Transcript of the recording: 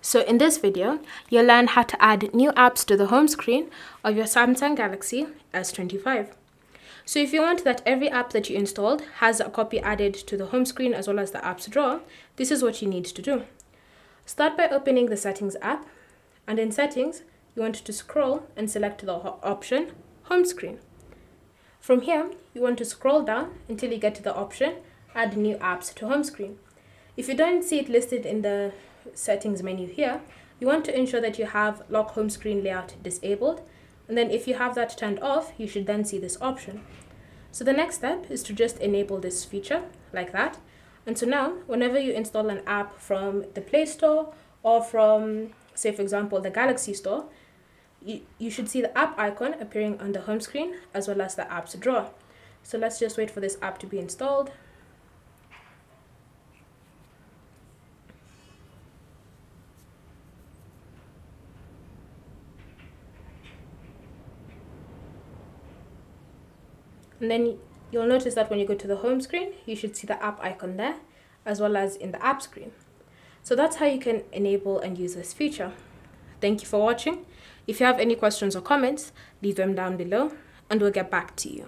So in this video, you'll learn how to add new apps to the home screen of your Samsung Galaxy S25. So if you want that every app that you installed has a copy added to the home screen as well as the apps drawer, this is what you need to do. Start by opening the settings app and in settings, you want to scroll and select the option home screen. From here, you want to scroll down until you get to the option add new apps to home screen. If you don't see it listed in the settings menu here, you want to ensure that you have lock home screen layout disabled. And then if you have that turned off, you should then see this option. So the next step is to just enable this feature like that. And so now, whenever you install an app from the Play Store or from, say for example, the Galaxy Store, you, you should see the app icon appearing on the home screen as well as the apps drawer. So let's just wait for this app to be installed. And then you'll notice that when you go to the home screen, you should see the app icon there, as well as in the app screen. So that's how you can enable and use this feature. Thank you for watching. If you have any questions or comments, leave them down below and we'll get back to you.